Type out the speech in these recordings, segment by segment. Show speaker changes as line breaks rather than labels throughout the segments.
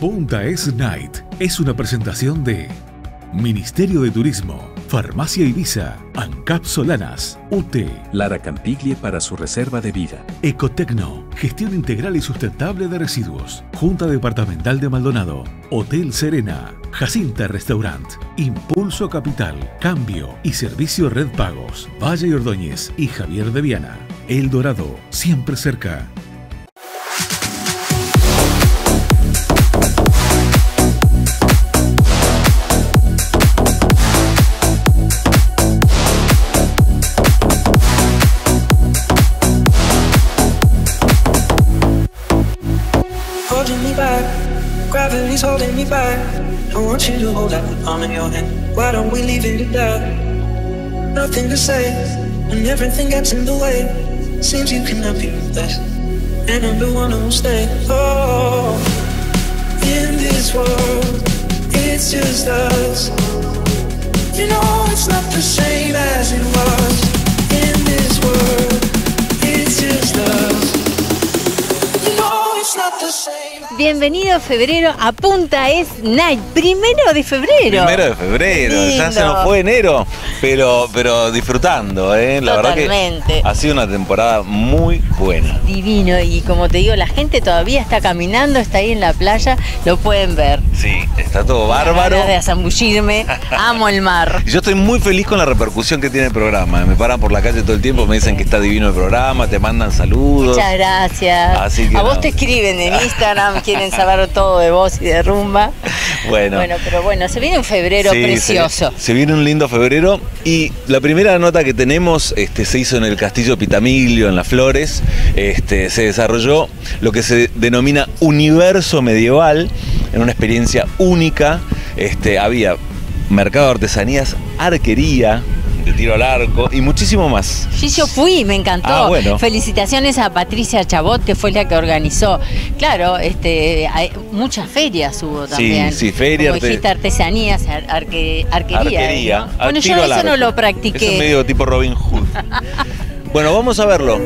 Punta S Night es una presentación de Ministerio de Turismo, Farmacia Ibiza, ANCAP Solanas, UT,
Lara Campiglie para su reserva de vida.
Ecotecno, Gestión Integral y Sustentable de Residuos, Junta Departamental de Maldonado, Hotel Serena, Jacinta Restaurant, Impulso Capital, Cambio y Servicio Red Pagos, Valle y Ordóñez y Javier de Viana. El Dorado, siempre cerca.
I want you to hold that palm in your hand. Why don't we leave it at that? Nothing to say when everything gets in the way. Seems you cannot be replaced, and I'm the one who'll stay. Oh, in this world, it's just us. You know it's not the same as it was.
Bienvenido febrero a Punta Es Night, primero de febrero.
Primero de febrero, ya se nos fue enero, pero, pero disfrutando, ¿eh? La verdad
Totalmente.
que ha sido una temporada muy buena.
Divino y como te digo, la gente todavía está caminando, está ahí en la playa, lo pueden ver.
Sí, está todo bárbaro.
Ganas de zambullirme, amo el mar.
Yo estoy muy feliz con la repercusión que tiene el programa. Me paran por la calle todo el tiempo, me dicen que está divino el programa, te mandan saludos.
Muchas gracias.
Así que
a vos te escriben en Instagram, quieren saber todo de vos y de rumba.
Bueno.
Bueno, pero bueno, se viene un febrero
Sí,
precioso.
Se, se viene un lindo febrero y la primera nota que tenemos este, se hizo en el Castillo Pitamilio, en Las Flores. Este, se desarrolló lo que se denomina universo medieval, en una experiencia única. Este, había mercado de artesanías, arquería, de tiro al arco y muchísimo más.
Sí, yo fui, me encantó.
Ah, bueno.
Felicitaciones a Patricia Chabot, que fue la que organizó. Claro, este, hay muchas ferias hubo
Sí,
también.
sí, feria,
Como
arte-
dijiste, artesanías, ar- arque- arquería.
Arquería.
¿no?
a
Bueno, yo eso no lo
Eso es
practiqué.
medio tipo Robin Hood. bueno, vamos a verlo.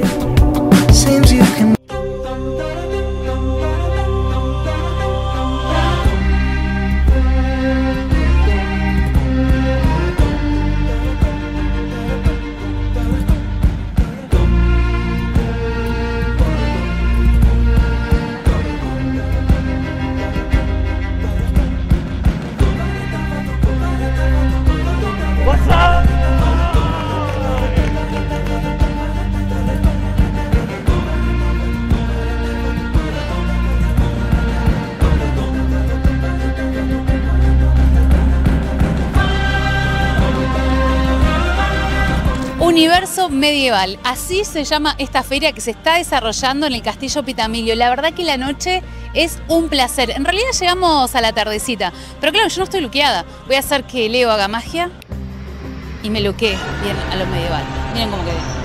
Universo Medieval, así se llama esta feria que se está desarrollando en el Castillo Pitamilio. La verdad que la noche es un placer. En realidad llegamos a la tardecita, pero claro, yo no estoy luqueada. Voy a hacer que Leo haga magia y me luquee bien a lo medieval. Miren cómo quedé.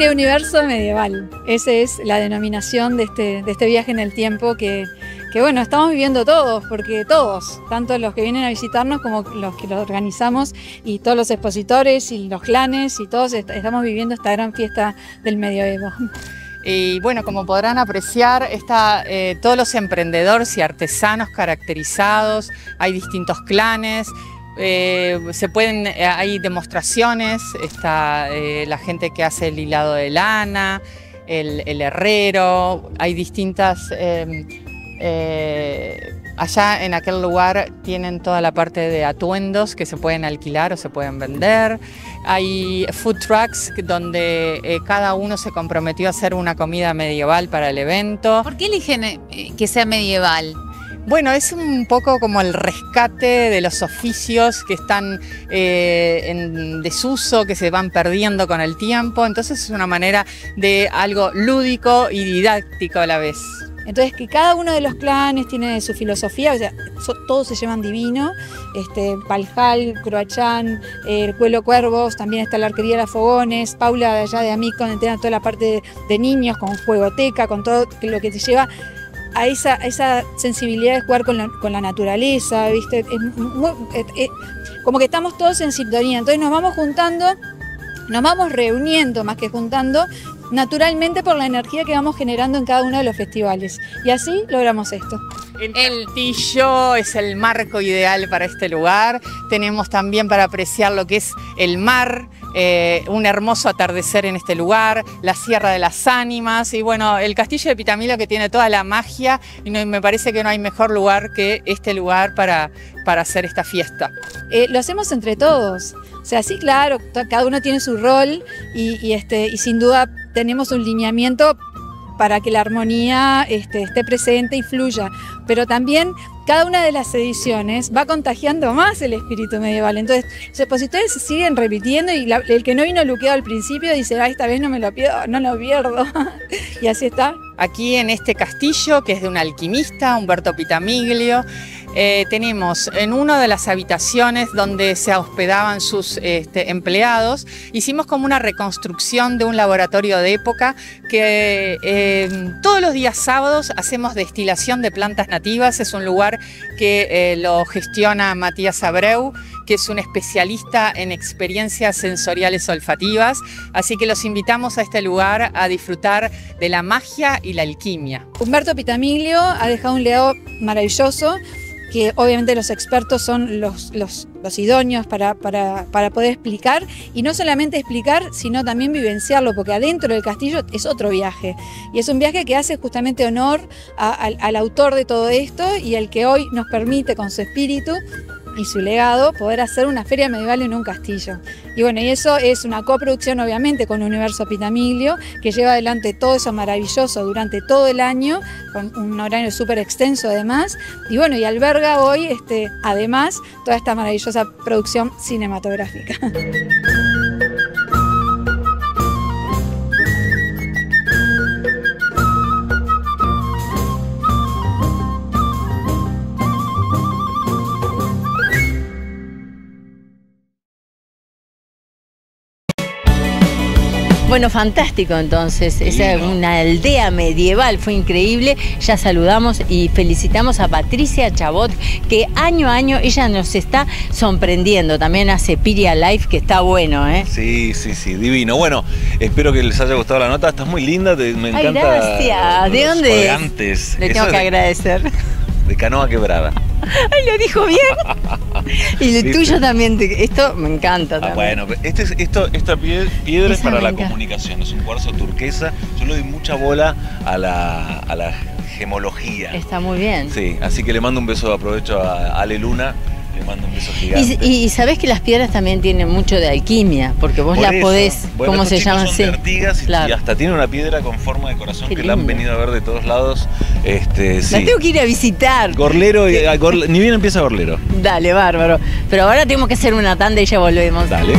Feria Universo Medieval. Esa es la denominación de este, de este viaje en el tiempo que, que, bueno, estamos viviendo todos, porque todos, tanto los que vienen a visitarnos como los que lo organizamos y todos los expositores y los clanes y todos est- estamos viviendo esta gran fiesta del medioevo.
Y bueno, como podrán apreciar, está eh, todos los emprendedores y artesanos caracterizados, hay distintos clanes, eh, se pueden, eh, hay demostraciones, está eh, la gente que hace el hilado de lana, el, herrero, hay distintas... eh, allá en aquel lugar tienen toda la parte de atuendos que se pueden alquilar o se pueden vender. Hay food trucks donde cada uno se comprometió a hacer una comida medieval para el evento.
¿Por qué eligen que sea medieval?
Bueno, es un poco como el rescate de los oficios que están eh, en desuso, que se van perdiendo con el tiempo. Entonces es una manera de algo lúdico y didáctico a la vez.
Entonces, que cada uno de los clanes tiene su filosofía, o sea, todos se llevan divino. Este, Paljal, Croachán, eh, el Cuelo Cuervos, también está la Arquería de las Fogones, Paula de allá de Amic, con toda la parte de, de niños, con juegoteca, con todo lo que te lleva a esa, a esa sensibilidad de jugar con la, con la naturaleza, ¿viste? Es muy- como que estamos todos en sintonía. Entonces nos vamos juntando, nos vamos reuniendo más que juntando, naturalmente por la energía que vamos generando en cada uno de los festivales. Y así logramos esto.
El castillo es el marco ideal para este lugar. Tenemos también para apreciar lo que es el mar, eh, un hermoso atardecer en este lugar, la Sierra de las Ánimas y bueno, el castillo de Pitamilo que tiene toda la magia y no- me parece que no hay mejor lugar que este lugar para, para hacer esta fiesta.
Eh, lo hacemos entre todos. O sea, sí, claro, cada uno tiene su rol y, y, este, y sin duda tenemos un lineamiento para que la armonía este, esté presente y fluya. Pero también cada una de las ediciones va contagiando más el espíritu medieval. Entonces, los expositores se siguen repitiendo y el que no vino luqueado al principio dice, ah, esta vez no me lo pierdo, no lo pierdo. y así está.
Aquí en este castillo, que es de un alquimista, Humberto Pitamiglio, eh, tenemos en una de las habitaciones donde se hospedaban sus este, empleados, hicimos como una reconstrucción de un laboratorio de época que eh, todos los días sábados hacemos destilación de plantas nativas. Es un lugar que eh, lo gestiona Matías Abreu, que es un especialista en experiencias sensoriales olfativas. Así que los invitamos a este lugar a disfrutar de la magia y la alquimia.
Humberto Pitamiglio ha dejado un legado maravilloso que obviamente los expertos son los, los, idóneos para, para, para poder explicar y no solamente explicar, sino también vivenciarlo, porque adentro del castillo es otro viaje. Y es un viaje que hace justamente honor al autor de todo esto y al que hoy nos permite con su espíritu y su legado poder hacer una feria medieval en un castillo. Y bueno, y eso es una coproducción obviamente con Universo Pitamiglio, que lleva adelante todo eso maravilloso durante todo el año, con un horario súper extenso además. Y bueno, y alberga hoy este, además toda esta maravillosa producción cinematográfica.
Bueno, fantástico entonces. Esa es una aldea medieval, fue increíble. Ya saludamos y felicitamos a Patricia Chabot, que año a año ella nos está sorprendiendo. También hace Piria Life, que está bueno, ¿eh?
Sí, sí, sí, divino. Bueno, espero que les haya gustado la nota. Estás muy linda, te- me
Ay,
encanta.
gracias. ¿De dónde es?
colgantes.
Le tengo que
de-
agradecer.
De canoa quebrada.
Ay, lo dijo bien. Y el tuyo también. te- Esto me encanta
Ah,
también.
bueno, este es- esto, esta pie- piedra es
Esa
para la comunicación, es un cuarzo turquesa. Yo le doy mucha bola a la, a la gemología.
Está muy bien.
Sí, así que le mando un beso, aprovecho a Ale Luna, le mando un beso gigante.
Y, y sabés que las piedras también tienen mucho de alquimia, porque vos
Por
las
eso.
podés,
Bueno,
¿cómo se llaman? Sí.
de Artigas y,
Claro.
y hasta tiene una piedra con forma de corazón
Qué
que la han venido a ver de todos lados. Este,
La
sí.
tengo que ir a visitar.
Gorlero, y- Gorle- ni bien empieza Gorlero.
Dale, bárbaro. Pero ahora tenemos que hacer una tanda y ya volvemos.
Dale.